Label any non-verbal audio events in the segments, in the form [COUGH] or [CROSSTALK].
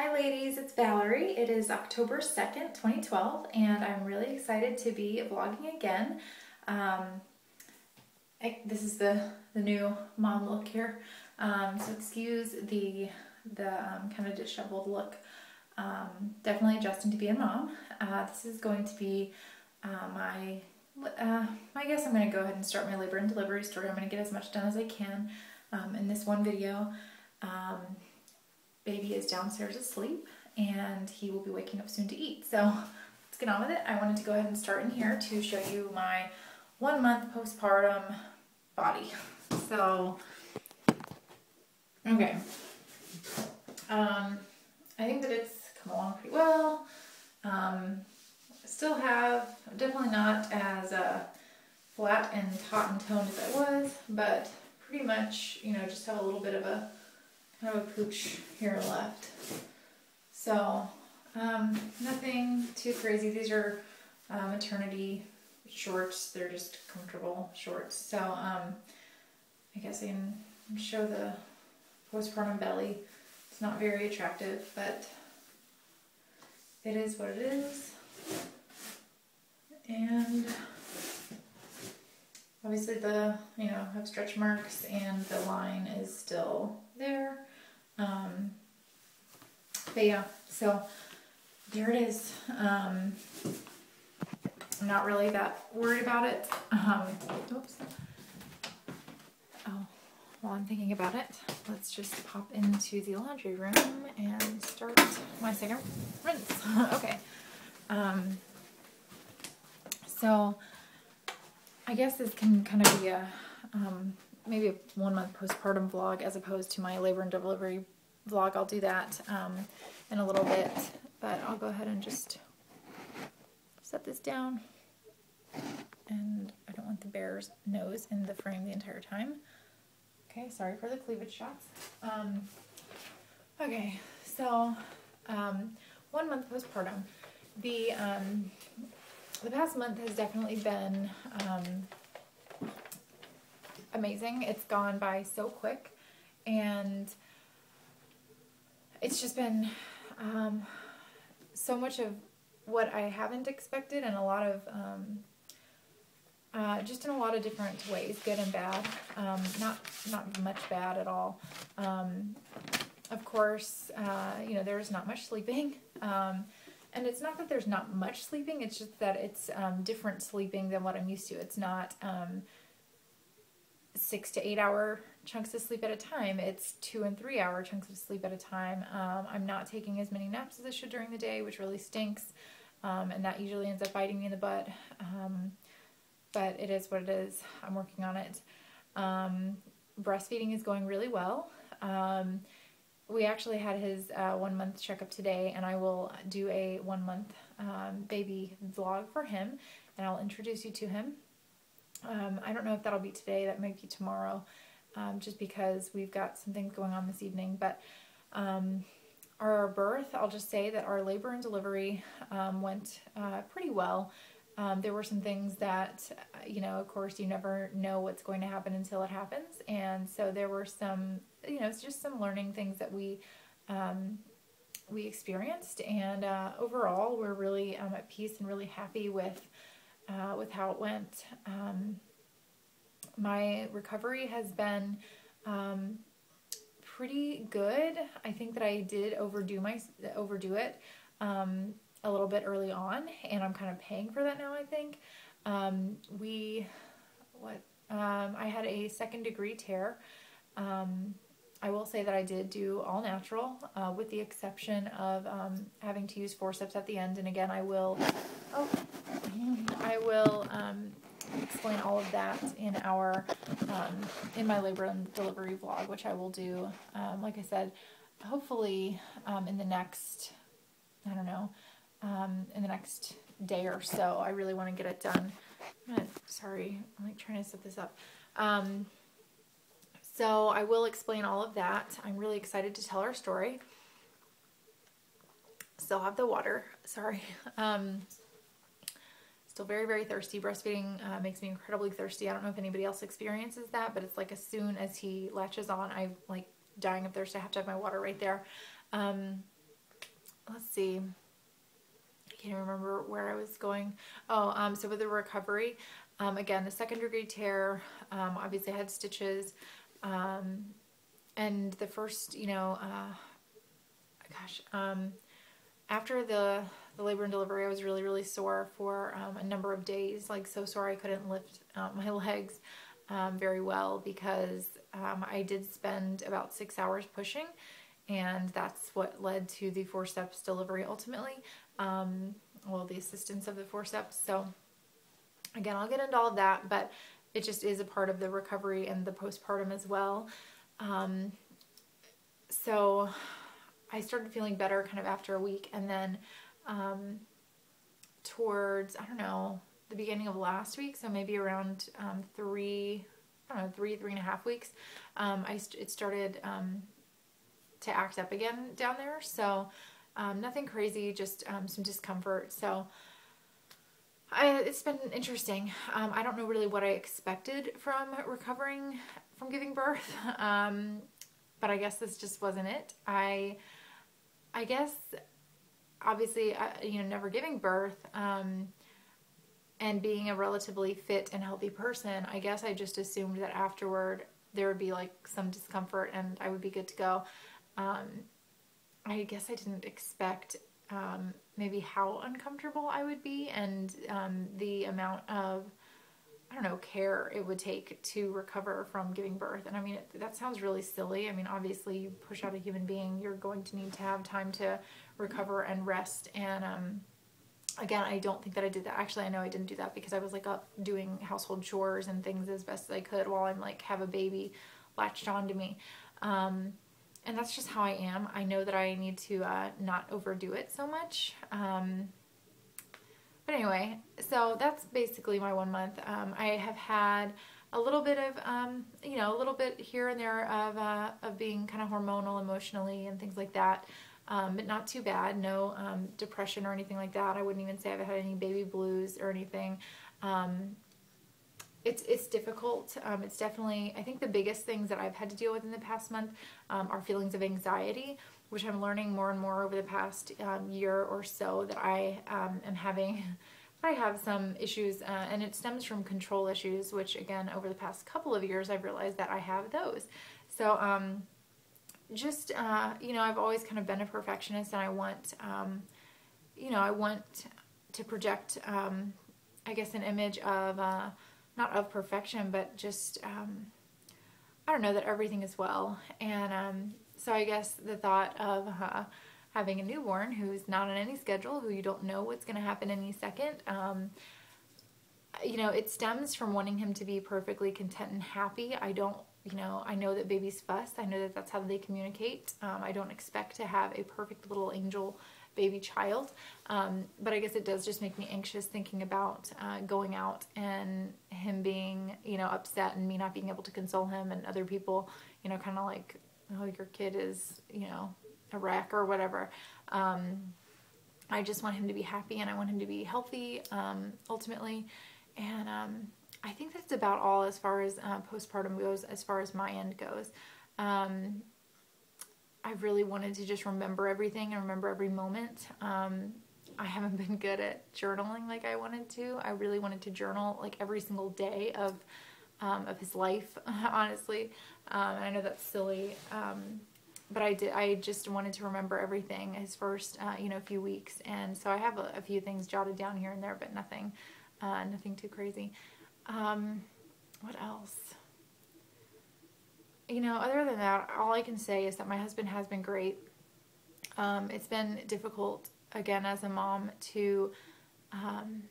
Hi ladies, it's Valerie. It is October 2nd, 2012, and I'm really excited to be vlogging again. Um, I, this is the, the new mom look here, um, so excuse the, the um, kind of disheveled look. Um, definitely adjusting to be a mom. Uh, this is going to be uh, my, uh, I guess I'm going to go ahead and start my labor and delivery story. I'm going to get as much done as I can um, in this one video. Baby is downstairs asleep and he will be waking up soon to eat. So let's get on with it. I wanted to go ahead and start in here to show you my one month postpartum body. So, okay. Um, I think that it's come along pretty well. Um, still have, definitely not as uh, flat and taut and toned as I was, but pretty much, you know, just have a little bit of a kind have a pooch here left. So, um, nothing too crazy. These are uh, maternity shorts. They're just comfortable shorts. So, um, I guess I can show the postpartum belly. It's not very attractive, but it is what it is. And obviously the, you know, have stretch marks and the line is still there. Um, but yeah, so there it is. Um, I'm not really that worried about it. Um, oops. Oh, while I'm thinking about it, let's just pop into the laundry room and start my second rinse. [LAUGHS] okay. Um, so I guess this can kind of be a um, maybe a one month postpartum vlog as opposed to my labor and delivery vlog. I'll do that um, in a little bit, but I'll go ahead and just set this down. And I don't want the bear's nose in the frame the entire time. Okay, sorry for the cleavage shots. Um, okay, so um, one month postpartum. The um, the past month has definitely been um, amazing. It's gone by so quick and it's just been um, so much of what I haven't expected and a lot of um, uh, just in a lot of different ways, good and bad. Um, not not much bad at all. Um, of course, uh, you know there's not much sleeping, [LAUGHS] um, and it's not that there's not much sleeping. It's just that it's um, different sleeping than what I'm used to. It's not six to eight hour chunks of sleep at a time. It's two and three hour chunks of sleep at a time. Um, I'm not taking as many naps as I should during the day, which really stinks. Um, and that usually ends up biting me in the butt. Um, but it is what it is. I'm working on it. Um, breastfeeding is going really well. Um, we actually had his uh, one month checkup today, and I will do a one month um, baby vlog for him, and I'll introduce you to him. Um, I don't know if that'll be today, that might be tomorrow, um, just because we've got some things going on this evening. But um, our birth, I'll just say that our labor and delivery um, went uh, pretty well. Um, there were some things that, you know, of course, you never know what's going to happen until it happens. And so there were some, you know, it's just some learning things that we um, we experienced. And uh, overall, we're really at peace and really happy with uh, with how it went. Um, my recovery has been um, pretty good. I think that I did overdo my overdo it um, a little bit early on, and I'm kind of paying for that now. I think um, we what um, I had a second degree tear. I will say that I did do all natural, uh, with the exception of um, having to use forceps at the end. And again, I will. Oh, I will um, explain all of that in our um, in my labor and delivery vlog, which I will do. Um, like I said, hopefully um, in the next, I don't know, um, in the next day or so. I really want to get it done. Gonna, sorry, I'm like trying to set this up. So I will explain all of that. I'm really excited to tell our story. Still have the water. [LAUGHS] Sorry. Um, Still very, very thirsty. Breastfeeding uh, makes me incredibly thirsty. I don't know if anybody else experiences that, but it's like as soon as he latches on, I'm like dying of thirst. I have to have my water right there. Um, let's see. I can't remember where I was going. Oh, um, so with the recovery, um, again, the second degree tear, um, obviously I had stitches. Um, and the first, you know, uh, gosh, um, after the, the labor and delivery, I was really, really sore for um, a number of days, like so sore I couldn't lift uh, my [LAUGHS] legs um, very well because um, I did spend about six hours pushing and that's what led to the forceps delivery ultimately. Um, well, the assistance of the forceps. So again, I'll get into all of that, but it just is a part of the recovery and the postpartum as well. Um, so I started feeling better kind of after a week and then um, towards, I don't know, the beginning of last week, so maybe around um, three, I don't know, three, three and a half weeks, um, I st it started um, to act up again down there. So um, nothing crazy, just some discomfort. So I, it's been interesting. Um, I don't know really what I expected from recovering from giving birth, [LAUGHS] um, but I guess this just wasn't it. I, I guess, obviously, I, you know, never giving birth um, and being a relatively fit and healthy person, I guess I just assumed that afterward there would be like some discomfort and I would be good to go. Um, I guess I didn't expect um, maybe how uncomfortable I would be and um, the amount of, I don't know, care it would take to recover from giving birth. And I mean, it, that sounds really silly. I mean, obviously, you push out a human being, you're going to need to have time to recover and rest. And um, again, I don't think that I did that. Actually, I know I didn't do that because I was like up doing household chores and things as best as I could while I'm like have a baby latched onto me. Um, and that's just how I am. I know that I need to uh, not overdo it so much. Um, but anyway, so that's basically my one month. Um, I have had a little bit of, um, you know, a little bit here and there of, uh, of being kind of hormonal emotionally and things like that. Um, but not too bad. No um, depression or anything like that. I wouldn't even say I've had any baby blues or anything. It's it's difficult. Um, it's definitely I think the biggest things that I've had to deal with in the past month um, are feelings of anxiety, which I'm learning more and more over the past um, year or so that I um, am having. [LAUGHS] I have some issues, uh, and it stems from control issues, which again over the past couple of years I've realized that I have those. So um, just uh, you know I've always kind of been a perfectionist, and I want um, you know I want to project I guess an image of. Uh, not of perfection, but just, um, I don't know, that everything is well. And um, so I guess the thought of uh, having a newborn who's not on any schedule, who you don't know what's going to happen any second, um, you know, it stems from wanting him to be perfectly content and happy. I don't, you know, I know that babies fuss. I know that that's how they communicate. Um, I don't expect to have a perfect little angel baby child. Um, but I guess it does just make me anxious thinking about uh, going out and him being, you know, upset and me not being able to console him and other people, you know, kind of like, oh, your kid is, you know, a wreck or whatever. Um, I just want him to be happy and I want him to be healthy um, ultimately. And um, I think that's about all as far as uh, postpartum goes, as far as my end goes. I really wanted to just remember everything and remember every moment. Um, I haven't been good at journaling like I wanted to. I really wanted to journal like every single day of um, of his life, [LAUGHS] honestly. Um, I know that's silly, um, but I did. I just wanted to remember everything his first, uh, you know, few weeks, and so I have a, a, few things jotted down here and there, but nothing, uh, nothing too crazy. Um, what else? You know, other than that, all I can say is that my husband has been great. Um, it's been difficult, again, as a mom, to um,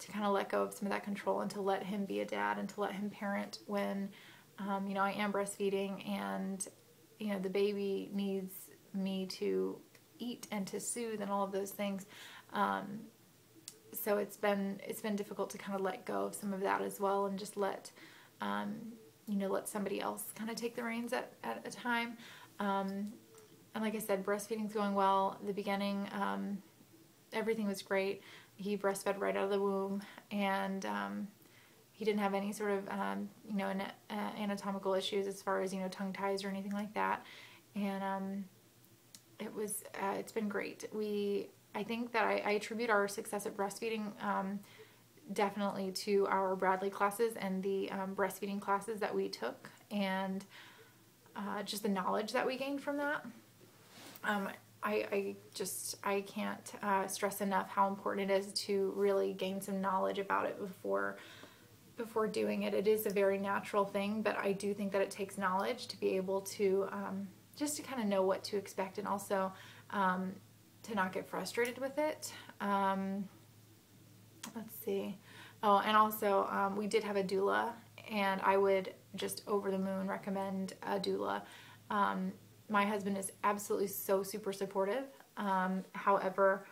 to kind of let go of some of that control and to let him be a dad and to let him parent when, um, you know, I am breastfeeding and, you know, the baby needs me to eat and to soothe and all of those things. Um, so it's been it's been difficult to kind of let go of some of that as well and just let um, you know, let somebody else kind of take the reins at, at a time. Um, and like I said, breastfeeding's going well. The beginning, um, everything was great. He breastfed right out of the womb, and um, he didn't have any sort of, um, you know, an, uh, anatomical issues as far as you know tongue ties or anything like that. And um, it was uh, it's been great. We I think that I, I attribute our success at breastfeeding um, definitely to our Bradley classes and the um, breastfeeding classes that we took and uh, just the knowledge that we gained from that. Um, I, I, just I can't uh, stress enough how important it is to really gain some knowledge about it before before doing it. It is a very natural thing, but I do think that it takes knowledge to be able to um, just to kind of know what to expect and also um, to not get frustrated with it. Let's see. Oh, and also um, we did have a doula, and I would just over the moon recommend a doula. Um, my husband is absolutely so super supportive. Um, however,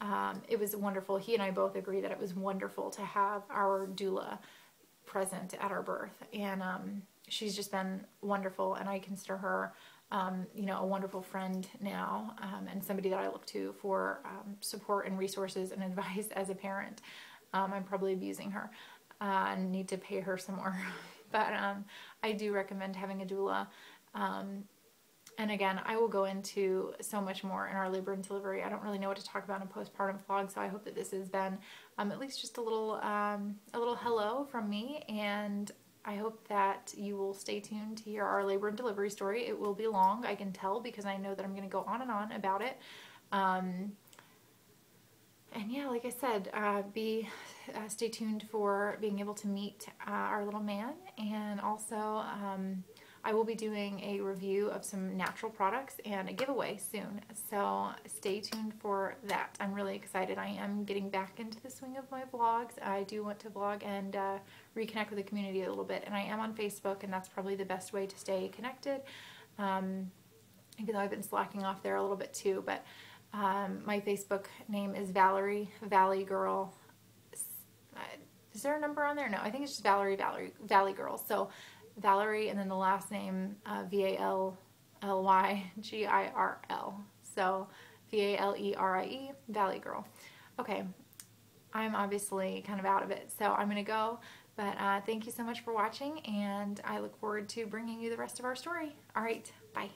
um, it was wonderful. He and I both agree that it was wonderful to have our doula present at our birth, and um, she's just been wonderful. And I consider her um, you know, a wonderful friend now um, and somebody that I look to for um, support and resources and [LAUGHS] advice as a parent. Um, I'm probably abusing her uh, and need to pay her some more. [LAUGHS] but um, I do recommend having a doula. Um, and again, I will go into so much more in our labor and delivery. I don't really know what to talk about in postpartum vlog, so I hope that this has been at least just a little a little hello from me and I hope that you will stay tuned to hear our labor and delivery story. It will be long, I can tell, because I know that I'm going to go on and on about it. Um, and yeah, like I said, uh, be uh, stay tuned for being able to meet uh, our little man, and also um, I will be doing a review of some natural products and a giveaway soon. So stay tuned for that. I'm really excited. I am getting back into the swing of my vlogs. I do want to vlog and uh, reconnect with the community a little bit. And I am on Facebook, and that's probably the best way to stay connected. Um, even though I've been slacking off there a little bit too, but um, my Facebook name is Valerie Vallygirl. Is there a number on there? No, I think it's just Valerie Valerie Vallygirl. So Valerie, and then the last name uh, V A L L Y G I R L. So V A L E R I E, Vallygirl. Okay, I'm obviously kind of out of it, so I'm to go. But uh, thank you so much for watching, and I look forward to bringing you the rest of our story. All right, bye.